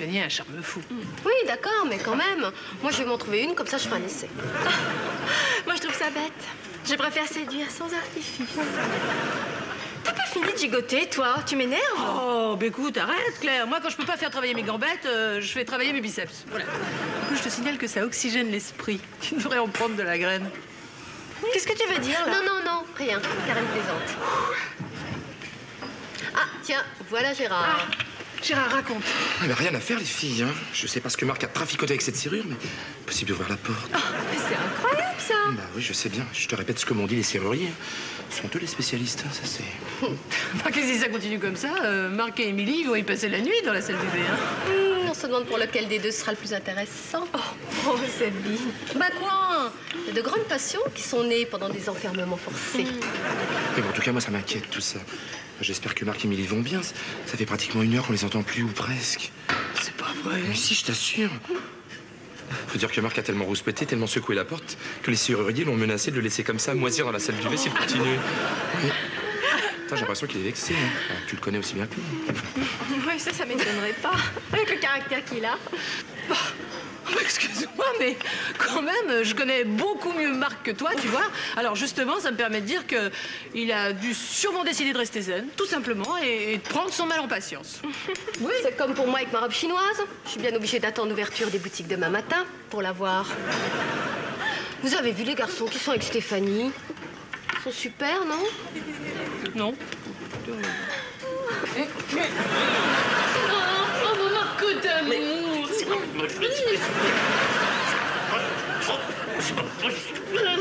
A un charme fou. Oui, d'accord, mais quand même. Moi, je vais m'en trouver une, comme ça, je ferai un essai. Moi, je trouve ça bête. Je préfère séduire sans artifice. T'as pas fini de gigoter, toi Tu m'énerves Oh, bah écoute, arrête, Claire. Moi, quand je peux pas faire travailler mes gambettes, euh, je fais travailler mes biceps. Voilà. En plus, je te signale que ça oxygène l'esprit. Tu devrais en prendre de la graine. Qu'est-ce que tu veux dire, là Non, non, non, rien. Karen plaisante. Ah, tiens, voilà Gérard. Gérard, raconte. Il n'y a rien à faire, les filles. Hein. Je sais pas ce que Marc a traficoté avec cette serrure, mais possible d'ouvrir la porte. Mais c'est incroyable, ça Bah oui, je sais bien. Je te répète ce que m'ont dit les serruriers. Ce sont eux les spécialistes, hein, ça c'est. Enfin, que si ça continue comme ça, euh, Marc et Émilie vont y passer la nuit dans la salle du bain. hein. Hmm, on se demande pour lequel des deux sera le plus intéressant. Oh, cette vie. Bah quoi Il y a de grandes passions qui sont nées pendant des enfermements forcés. Mais bon, en tout cas, moi, ça m'inquiète tout ça. J'espère que Marc et Émilie vont bien. Ça fait pratiquement une heure qu'on les entend plus, ou presque. C'est pas vrai. Mais si, je t'assure. Faut dire que Marc a tellement rouspété, tellement secoué la porte, que les serruriers l'ont menacé de le laisser comme ça moisir dans la salle du bain s'il continuait. Oui. J'ai l'impression qu'il est vexé. hein. Tu le connais aussi bien que moi. Oui, ça, ça m'étonnerait pas. Avec le caractère qu'il a. mais quand même, je connais beaucoup mieux Marc que toi, tu vois. Alors justement, ça me permet de dire que il a dû sûrement décider de rester zen, tout simplement, et, et de prendre son mal en patience. Oui. C'est comme pour moi avec ma robe chinoise. Je suis bien obligée d'attendre l'ouverture des boutiques demain matin pour la voir. Vous avez vu les garçons qui sont avec Stéphanie? Ils sont super, non? Non Oh, mon Marc d'amour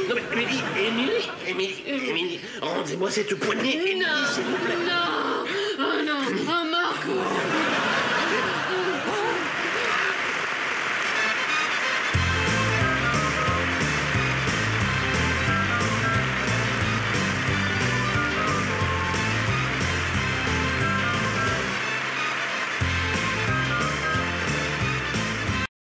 Non mais Émilie, Émilie, Émilie, Émilie, rendez-moi cette poignée, Émilie, s'il vous plaît.